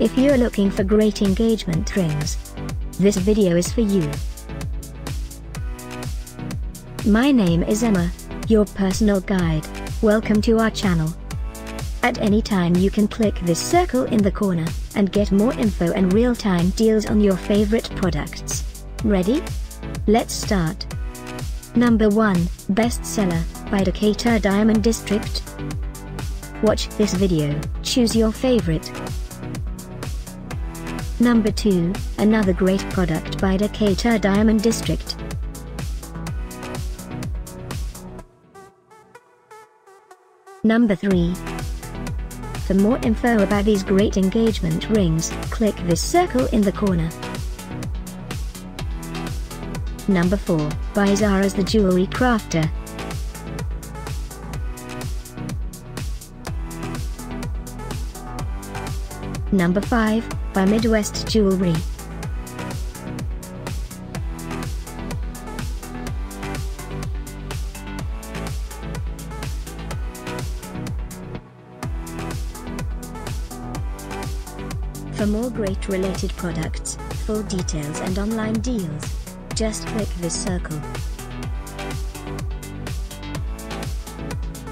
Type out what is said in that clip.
If you're looking for great engagement rings, this video is for you. My name is Emma, your personal guide. Welcome to our channel. At any time you can click this circle in the corner, and get more info and real-time deals on your favorite products. Ready? Let's start. Number 1, Bestseller, by Decatur Diamond District. Watch this video, choose your favorite. Number 2, another great product by Decatur Diamond District. Number 3. For more info about these great engagement rings, click this circle in the corner. Number 4, by Zara's The Jewelry Crafter. Number 5, by Midwest Jewelry. For more great related products, full details and online deals, just click this circle.